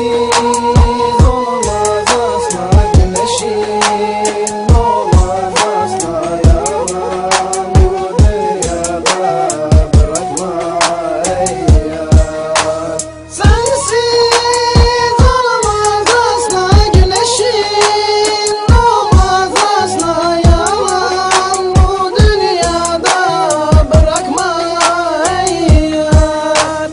Sensiz olmaz asla güneşin Olmaz asla yalan. Bu dünyada bırakma ey Sensiz olmaz asla güneşin Olmaz asla yalan Bu dünyada bırakma ey yar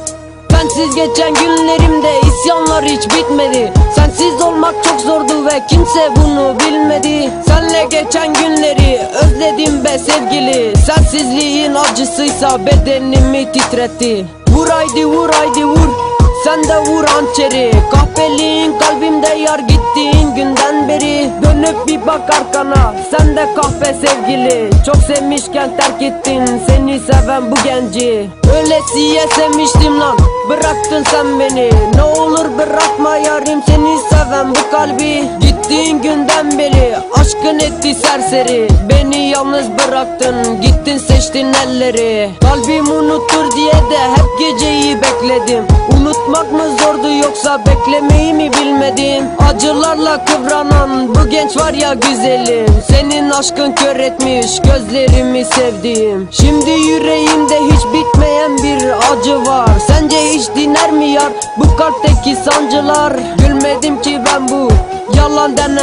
Sensiz geçen günlerimde isyanlar hiç bitmedi. Sensiz olmak çok zordu ve kimse bunu bilmedi. Senle geçen günleri özledim be sevgili. Sensizliğin acısıysa bedenimi titretti. Vur haydi vur haydi vur. Sen de vur hançeri. Kahpeliğin kalbimde yar gittiğin bak arkana sen de kahpe sevgili. Çok sevmişken terk ettin seni seven bu genci. Öylesiye sevmiştim lan bıraktın sen beni. Ne olur bırakma yarim seni seven bu kalbi Gittiğin günden beri aşkın etti serseri. Beni yalnız bıraktın gittin seçtin elleri. Kalbim unutur diye de hep geceyi bekledim. Unutmak mı zordu yoksa beklemeyi mi bilmedim? Acılarla kıvranan bu genç var ya güzelim. Senin aşkın kör etmiş gözlerimi sevdiğim Şimdi yüreğimde hiç bitmeyen bir acı var. Sence hiç diner mi yar bu kalpteki sancılar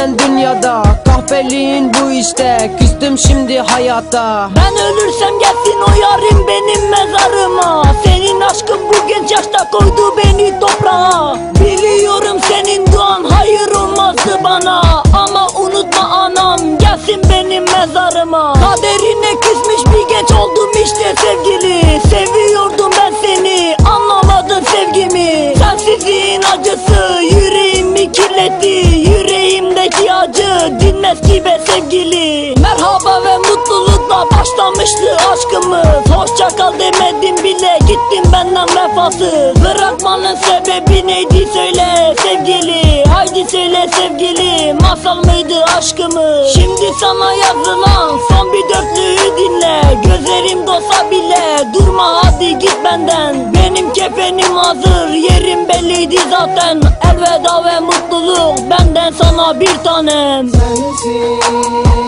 denen dünyada. Kahpeliğin bu işte. Küstüm şimdi hayata. Ben ölürsem gelsin o yarim benim mezarıma. Senin aşkın bu genç yaşta koydu beni toprağa. Biliyorum senin duan hayır olmazdı bana. Ama unutma anam gelsin benim mezarıma. Kaderine küsmüş bir genç oldum işte sevgili. Seviyordum ben seni anlamadın sevgimi. Sensizliğin acısı sevgili Merhaba ve mutlulukla başlamıştı aşkımız. Hoşça kal demedim bile gittin benden vefasız Bırakmanın sebebi neydi söyle sevgili. Haydi söyle sevgili masal mıydı aşkımız? Şimdi sana yazılan son bir dörtlüğü dinle. Gözlerim dolsa bile durma hadi git benden. Benim kefenim hazır yerim belliydi zaten. Elveda ve mutluluk benden sana bir tanem. Olmaz